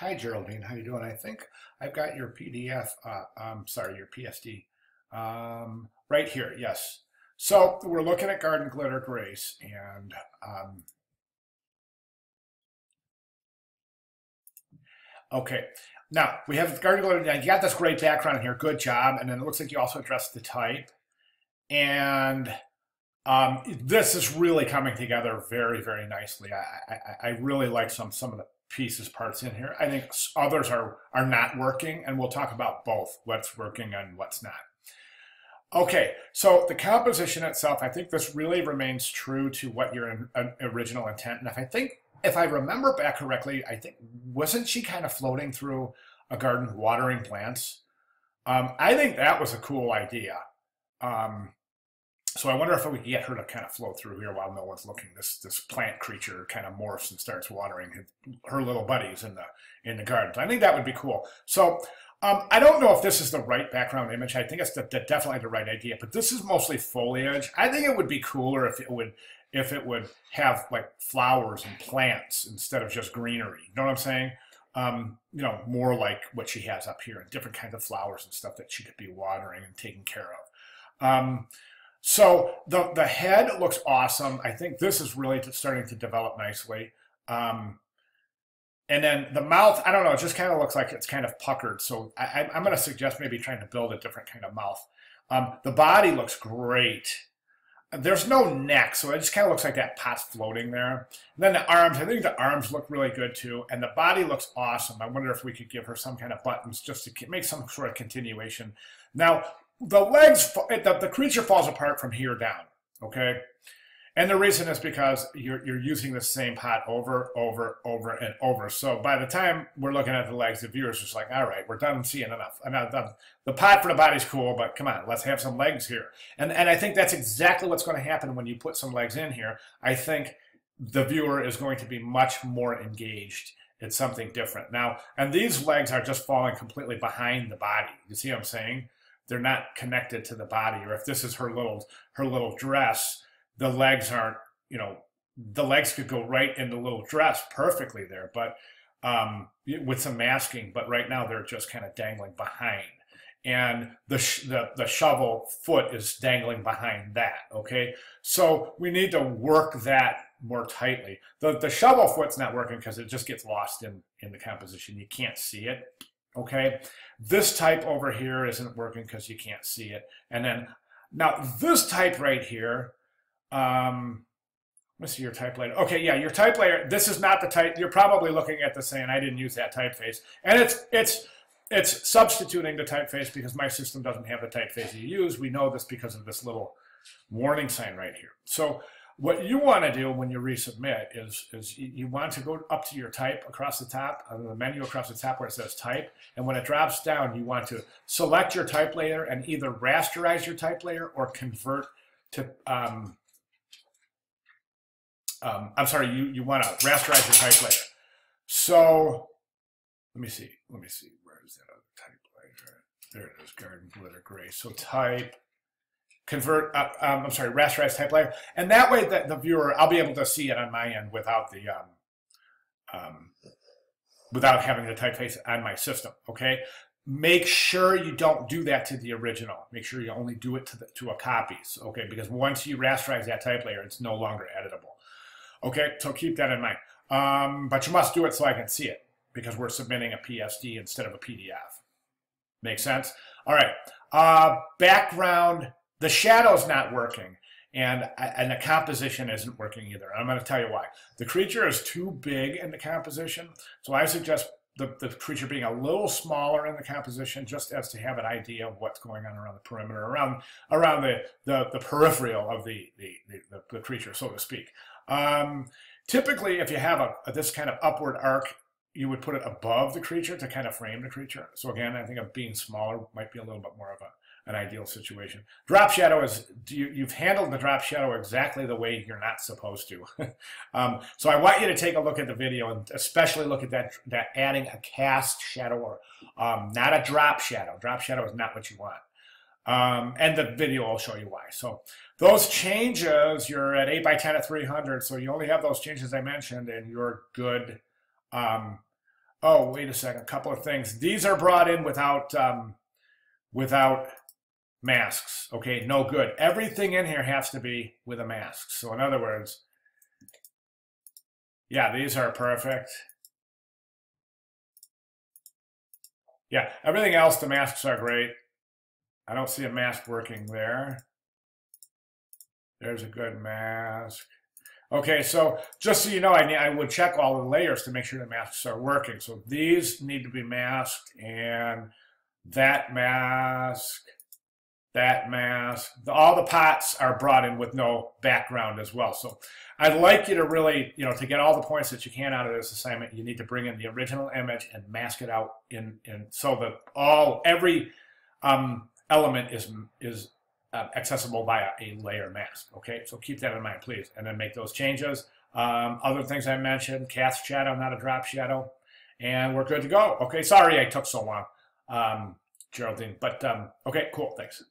Hi, Geraldine. How you doing? I think I've got your PDF. Uh, I'm sorry, your PSD. Um, right here. Yes. So we're looking at Garden Glitter Grace, and um, okay. Now we have Garden Glitter. You got this great background here. Good job. And then it looks like you also addressed the type, and um, this is really coming together very, very nicely. I, I, I really like some some of the pieces, parts in here. I think others are are not working, and we'll talk about both what's working and what's not. Okay, so the composition itself, I think this really remains true to what your in, uh, original intent. And if I think, if I remember back correctly, I think wasn't she kind of floating through a garden watering plants? Um, I think that was a cool idea. Um, so I wonder if we could get her to kind of flow through here while no one's looking. This this plant creature kind of morphs and starts watering her, her little buddies in the in the garden. I think that would be cool. So um, I don't know if this is the right background image. I think it's the, the, definitely the right idea, but this is mostly foliage. I think it would be cooler if it would if it would have like flowers and plants instead of just greenery. You know what I'm saying? Um, you know, more like what she has up here, and different kinds of flowers and stuff that she could be watering and taking care of. Um, so the the head looks awesome. I think this is really starting to develop nicely. Um, and then the mouth, I don't know, it just kind of looks like it's kind of puckered. So I, am going to suggest maybe trying to build a different kind of mouth. Um, the body looks great. There's no neck, so it just kind of looks like that pot's floating there. And then the arms, I think the arms look really good too. And the body looks awesome. I wonder if we could give her some kind of buttons just to make some sort of continuation. Now, the legs, the, the creature falls apart from here down, okay? And the reason is because you're, you're using the same pot over, over, over, and over. So by the time we're looking at the legs, the viewer's just like, all right, we're done seeing enough. I'm not done. The pot for the body's cool, but come on, let's have some legs here. And, and I think that's exactly what's going to happen when you put some legs in here. I think the viewer is going to be much more engaged It's something different. Now, and these legs are just falling completely behind the body. You see what I'm saying? They're not connected to the body or if this is her little her little dress the legs aren't you know the legs could go right in the little dress perfectly there but um, with some masking but right now they're just kind of dangling behind. And the, the the shovel foot is dangling behind that okay? So we need to work that more tightly. The the shovel foot's not working because it just gets lost in in the composition. You can't see it okay? This type over here isn't working because you can't see it. And then, now this type right here, um, let's see your type layer. Okay, yeah, your type layer, this is not the type, you're probably looking at this saying, I didn't use that typeface. And it's, it's, it's substituting the typeface because my system doesn't have the typeface you use. We know this because of this little warning sign right here. So what you want to do when you resubmit is, is you want to go up to your type across the top, on the menu across the top where it says type, and when it drops down, you want to select your type layer and either rasterize your type layer or convert to, um, um, I'm sorry, you, you want to rasterize your type layer. So let me see, let me see, where is that other type layer? There it is, garden glitter gray. So type, convert, uh, um, I'm sorry, rasterize type layer. And that way that the viewer, I'll be able to see it on my end without the, um, um, without having the typeface on my system, okay? Make sure you don't do that to the original. Make sure you only do it to, the, to a copies, okay? Because once you rasterize that type layer, it's no longer editable. Okay, so keep that in mind. Um, but you must do it so I can see it because we're submitting a PSD instead of a PDF. Make sense? All right. Uh, background the shadow's not working and and the composition isn't working either. I'm going to tell you why. The creature is too big in the composition, so I suggest the, the creature being a little smaller in the composition, just as to have an idea of what's going on around the perimeter, around around the the, the peripheral of the the, the the, creature, so to speak. Um, typically, if you have a, a this kind of upward arc you would put it above the creature to kind of frame the creature. So again, I think of being smaller might be a little bit more of a an ideal situation. Drop shadow is you, have handled the drop shadow exactly the way you're not supposed to. um, so I want you to take a look at the video and especially look at that that adding a cast shadow or um, not a drop shadow. Drop shadow is not what you want. Um, and the video will show you why. So those changes, you're at 8 by 10 at 300, so you only have those changes I mentioned and you're good. Um, Oh, wait a second. A couple of things. These are brought in without um, without masks. Okay, no good. Everything in here has to be with a mask. So in other words, yeah, these are perfect. Yeah, everything else, the masks are great. I don't see a mask working there. There's a good mask. Okay, so just so you know, I, I would check all the layers to make sure the masks are working. So these need to be masked, and that mask, that mask, all the pots are brought in with no background as well. So I'd like you to really, you know, to get all the points that you can out of this assignment, you need to bring in the original image and mask it out in, in so that all, every um, element is, is uh, accessible via a layer mask. Okay, so keep that in mind, please, and then make those changes. Um, other things I mentioned, cast shadow, not a drop shadow, and we're good to go. Okay, sorry I took so long, um, Geraldine, but um, okay, cool, thanks.